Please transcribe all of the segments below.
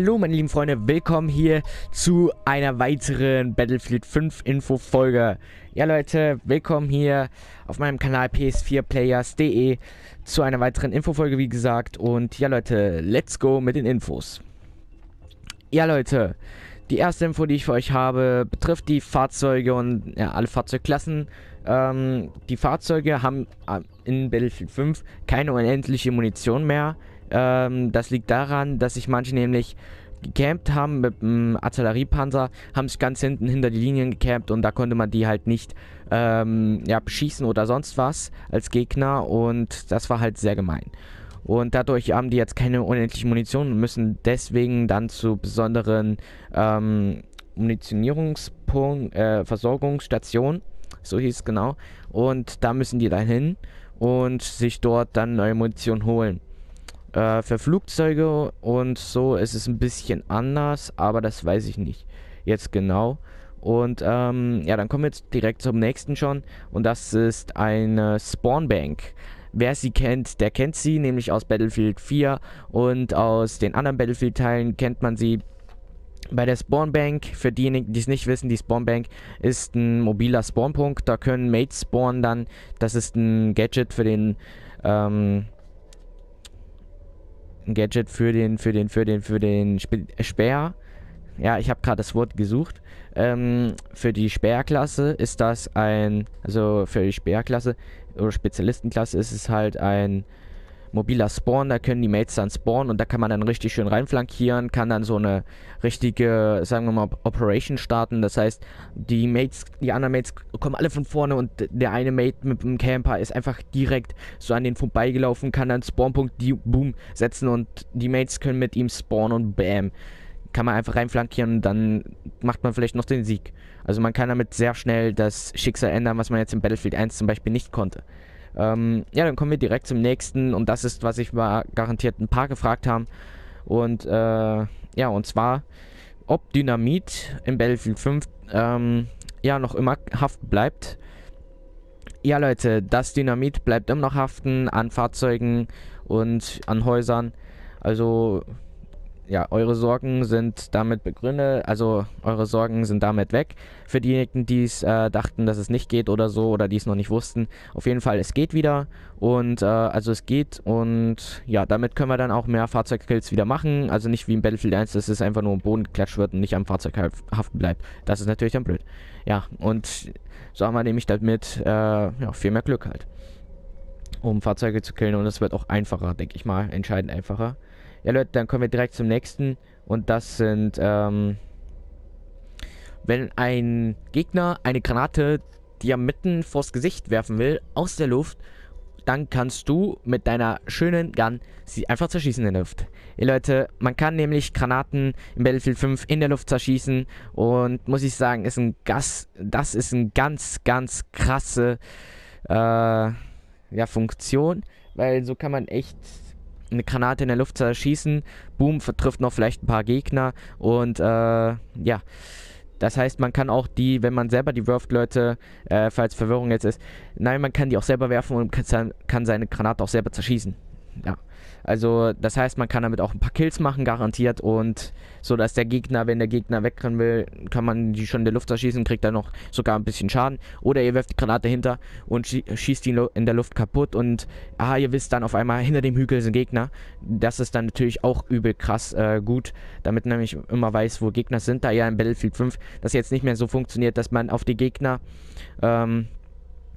Hallo meine lieben Freunde, willkommen hier zu einer weiteren Battlefield 5 Info-Folge. Ja Leute, willkommen hier auf meinem Kanal ps4players.de zu einer weiteren Info-Folge wie gesagt. Und ja Leute, let's go mit den Infos. Ja Leute, die erste Info, die ich für euch habe, betrifft die Fahrzeuge und ja, alle Fahrzeugklassen. Ähm, die Fahrzeuge haben äh, in Battlefield 5 keine unendliche Munition mehr. Ähm, das liegt daran, dass sich manche nämlich gecampt haben mit einem Artilleriepanzer, haben sich ganz hinten hinter die Linien gecampt und da konnte man die halt nicht ähm, ja, beschießen oder sonst was als Gegner und das war halt sehr gemein. Und dadurch haben die jetzt keine unendliche Munition und müssen deswegen dann zu besonderen ähm, Munitionierungspunkt, äh, Versorgungsstationen, so hieß es genau. Und da müssen die dann hin und sich dort dann neue Munition holen. Äh, für Flugzeuge und so ist es ein bisschen anders, aber das weiß ich nicht jetzt genau. Und ähm, ja, dann kommen wir jetzt direkt zum nächsten schon. Und das ist eine Spawnbank. Wer sie kennt, der kennt sie, nämlich aus Battlefield 4 und aus den anderen Battlefield-Teilen kennt man sie. Bei der Spawnbank, für diejenigen, die es nicht wissen, die Spawnbank ist ein mobiler Spawnpunkt. Da können Mates spawnen dann. Das ist ein Gadget für den ähm, ein Gadget für den, für den, für den, für den Sp Speer. Ja, ich habe gerade das Wort gesucht. Ähm, für die Speerklasse ist das ein, also für die Speerklasse oder Spezialistenklasse ist es halt ein mobiler Spawn, da können die Mates dann spawnen und da kann man dann richtig schön reinflankieren, kann dann so eine richtige, sagen wir mal, Operation starten. Das heißt, die Mates, die anderen Mates kommen alle von vorne und der eine Mate mit dem Camper ist einfach direkt so an den vorbeigelaufen, kann dann Spawnpunkt, die Boom setzen und die Mates können mit ihm spawnen und bam. Kann man einfach reinflankieren und dann macht man vielleicht noch den Sieg. Also man kann damit sehr schnell das Schicksal ändern, was man jetzt im Battlefield 1 zum Beispiel nicht konnte. Ähm, ja, dann kommen wir direkt zum nächsten und das ist, was ich mal garantiert ein paar gefragt haben. Und äh, ja, und zwar, ob Dynamit im Battlefield 5 ähm, ja noch immer haften bleibt. Ja, Leute, das Dynamit bleibt immer noch haften an Fahrzeugen und an Häusern. Also ja, eure Sorgen sind damit begründet, also eure Sorgen sind damit weg. Für diejenigen, die es äh, dachten, dass es nicht geht oder so oder die es noch nicht wussten, auf jeden Fall, es geht wieder und äh, also es geht und ja, damit können wir dann auch mehr Fahrzeugkills wieder machen. Also nicht wie im Battlefield 1, dass es einfach nur im Boden geklatscht wird und nicht am Fahrzeug haften bleibt. Das ist natürlich dann blöd. Ja, und so haben wir nämlich damit äh, ja, viel mehr Glück halt, um Fahrzeuge zu killen und es wird auch einfacher, denke ich mal, entscheidend einfacher. Ja, Leute, dann kommen wir direkt zum nächsten. Und das sind, ähm, wenn ein Gegner eine Granate, die er mitten vors Gesicht werfen will, aus der Luft, dann kannst du mit deiner schönen Gun sie einfach zerschießen in der Luft. Ja, Leute, man kann nämlich Granaten im Battlefield 5 in der Luft zerschießen und muss ich sagen, ist ein Gas, das ist eine ganz, ganz krasse äh, ja, Funktion, weil so kann man echt eine Granate in der Luft zerschießen. Boom, vertrifft noch vielleicht ein paar Gegner. Und äh, ja. Das heißt, man kann auch die, wenn man selber die wirft, Leute, äh, falls Verwirrung jetzt ist, nein, man kann die auch selber werfen und kann, kann seine Granate auch selber zerschießen. Ja. Also, das heißt, man kann damit auch ein paar Kills machen, garantiert. Und so, dass der Gegner, wenn der Gegner wegrennen will, kann man die schon in der Luft erschießen, kriegt dann noch sogar ein bisschen Schaden. Oder ihr werft die Granate hinter und schießt ihn in der Luft kaputt. Und ah, ihr wisst dann auf einmal, hinter dem Hügel sind Gegner. Das ist dann natürlich auch übel krass äh, gut, damit nämlich immer weiß, wo Gegner sind. Da ja in Battlefield 5 das jetzt nicht mehr so funktioniert, dass man auf die Gegner. Ähm,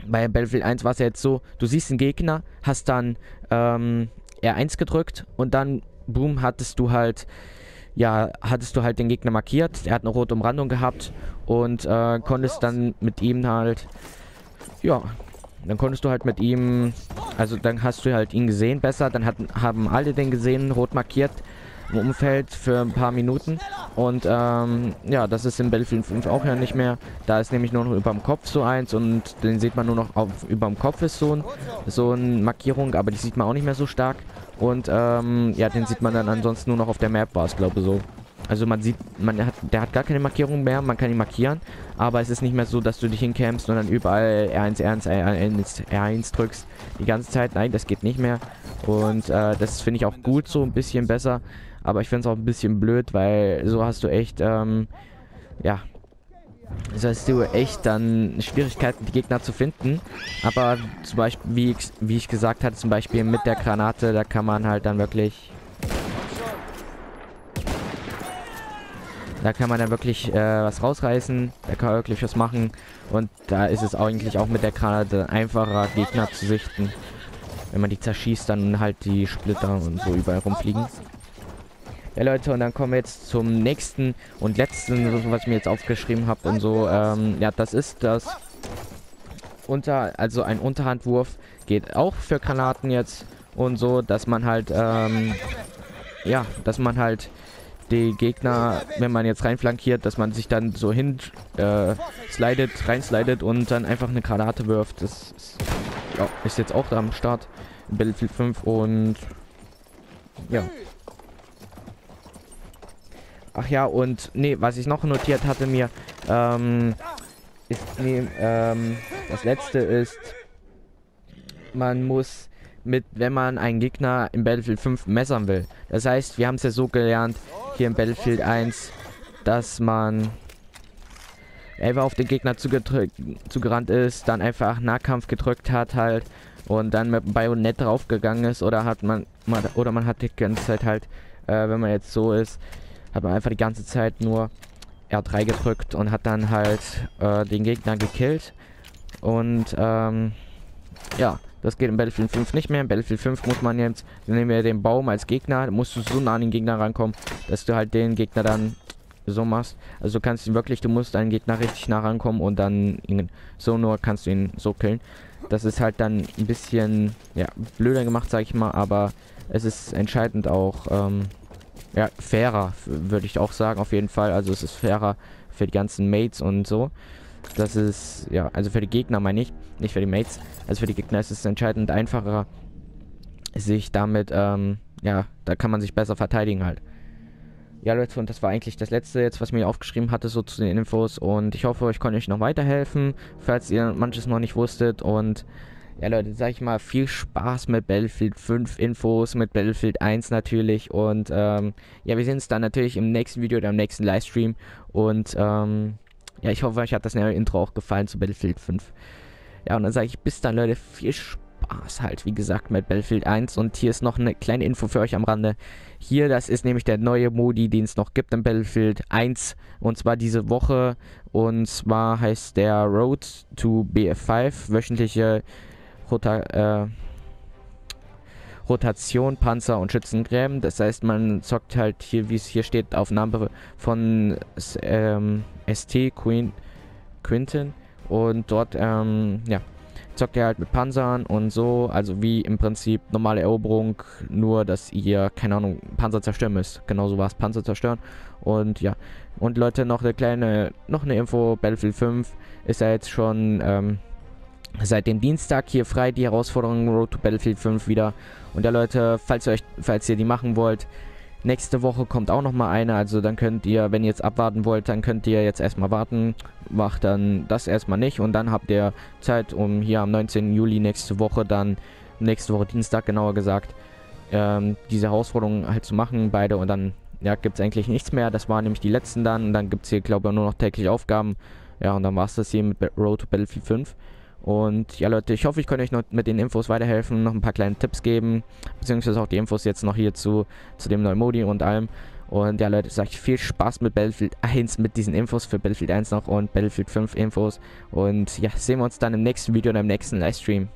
bei Battlefield 1 war es ja jetzt so, du siehst einen Gegner, hast dann ähm, R1 gedrückt und dann, boom, hattest du halt, ja, hattest du halt den Gegner markiert. Er hat eine rote Umrandung gehabt und äh, konntest dann mit ihm halt, ja, dann konntest du halt mit ihm, also dann hast du halt ihn gesehen besser, dann hatten, haben alle den gesehen, rot markiert Umfeld für ein paar Minuten. Und ähm, ja, das ist in Battlefield 5 auch ja nicht mehr. Da ist nämlich nur noch über dem Kopf so eins und den sieht man nur noch auf, über dem Kopf ist so, ein, so eine Markierung, aber die sieht man auch nicht mehr so stark. Und ähm, ja, den sieht man dann ansonsten nur noch auf der Map, war es glaube so. Also man sieht, man hat, der hat gar keine Markierung mehr, man kann ihn markieren, aber es ist nicht mehr so, dass du dich hincampst und dann überall R1, R1, R1, R1 drückst die ganze Zeit. Nein, das geht nicht mehr. Und äh, das finde ich auch gut so, ein bisschen besser. Aber ich finde es auch ein bisschen blöd, weil so hast du echt, ähm, ja, so hast du echt dann Schwierigkeiten, die Gegner zu finden. Aber zum Beispiel, wie ich, wie ich gesagt hatte, zum Beispiel mit der Granate, da kann man halt dann wirklich Da kann man dann wirklich äh, was rausreißen. Da kann man wirklich was machen. Und da ist es eigentlich auch mit der Granate einfacher, Gegner zu sichten. Wenn man die zerschießt, dann halt die Splitter und so überall rumfliegen. Ja Leute, und dann kommen wir jetzt zum nächsten und letzten, was ich mir jetzt aufgeschrieben habe und so. Ähm, ja, das ist das unter, also ein Unterhandwurf geht auch für Granaten jetzt und so, dass man halt, ähm, ja, dass man halt die Gegner, wenn man jetzt reinflankiert, dass man sich dann so hin äh, slidet, reinslidet und dann einfach eine Granate wirft. Das ist, ja, ist jetzt auch da am Start Battlefield 5 und ja. Ach ja, und nee, was ich noch notiert hatte mir, ähm, ist, nee, ähm, das letzte ist, man muss mit, wenn man einen Gegner im Battlefield 5 messern will. Das heißt, wir haben es ja so gelernt, hier im Battlefield 1, dass man einfach auf den Gegner zugerannt ist, dann einfach Nahkampf gedrückt hat halt und dann mit dem Bajonett draufgegangen ist oder hat man, oder man hat die ganze Zeit halt, äh, wenn man jetzt so ist, hat man einfach die ganze Zeit nur R3 gedrückt und hat dann halt äh, den Gegner gekillt und ähm, ja, das geht in Battlefield 5 nicht mehr. In Battlefield 5 muss man jetzt, nehmen wir den Baum als Gegner, musst du so nah an den Gegner rankommen, dass du halt den Gegner dann so machst. Also du kannst ihn wirklich, du musst einen Gegner richtig nah rankommen und dann ihn, so nur kannst du ihn so killen. Das ist halt dann ein bisschen, ja, blöder gemacht, sag ich mal, aber es ist entscheidend auch, ähm, ja, fairer, würde ich auch sagen, auf jeden Fall. Also es ist fairer für die ganzen Mates und so. Das ist, ja, also für die Gegner meine ich, nicht für die Mates. Also für die Gegner ist es entscheidend einfacher, sich damit, ähm, ja, da kann man sich besser verteidigen halt. Ja, Leute, und das war eigentlich das letzte jetzt, was mir aufgeschrieben hatte, so zu den Infos. Und ich hoffe, ich konnte euch noch weiterhelfen, falls ihr manches noch nicht wusstet. Und ja, Leute, sag ich mal, viel Spaß mit Battlefield 5 Infos, mit Battlefield 1 natürlich. Und ähm, ja, wir sehen uns dann natürlich im nächsten Video oder im nächsten Livestream. Und ähm, ja, ich hoffe, euch hat das neue Intro auch gefallen zu Battlefield 5. Ja, und dann sage ich bis dann, Leute. Viel Spaß halt, wie gesagt, mit Battlefield 1. Und hier ist noch eine kleine Info für euch am Rande. Hier, das ist nämlich der neue Modi, den es noch gibt im Battlefield 1. Und zwar diese Woche. Und zwar heißt der Road to BF5. Wöchentliche Rota äh, Rotation, Panzer und Schützengräben. Das heißt, man zockt halt hier, wie es hier steht, auf Name von ähm, ST Queen Quinton. Und dort, ähm, ja, zockt ihr halt mit Panzern und so. Also wie im Prinzip normale Eroberung, nur dass ihr, keine Ahnung, Panzer zerstören müsst. Genauso war es, Panzer zerstören. Und ja, und Leute, noch eine kleine, noch eine Info, Battlefield 5 ist ja jetzt schon, ähm, seit dem Dienstag hier frei die Herausforderung Road to Battlefield 5 wieder. Und ja Leute, falls ihr euch, falls ihr die machen wollt, nächste Woche kommt auch noch mal eine. Also dann könnt ihr, wenn ihr jetzt abwarten wollt, dann könnt ihr jetzt erstmal warten. Macht dann das erstmal nicht und dann habt ihr Zeit, um hier am 19. Juli nächste Woche dann, nächste Woche Dienstag genauer gesagt, ähm, diese Herausforderung halt zu machen, beide und dann ja, gibt es eigentlich nichts mehr. Das waren nämlich die letzten dann und dann gibt es hier, glaube ich, nur noch tägliche Aufgaben. Ja, und dann war es das hier mit Road to Battlefield 5. Und ja Leute, ich hoffe, ich konnte euch noch mit den Infos weiterhelfen, noch ein paar kleine Tipps geben, beziehungsweise auch die Infos jetzt noch hier zu, zu dem neuen Modi und allem. Und ja Leute, sage ich viel Spaß mit Battlefield 1, mit diesen Infos für Battlefield 1 noch und Battlefield 5 Infos. Und ja, sehen wir uns dann im nächsten Video und im nächsten Livestream.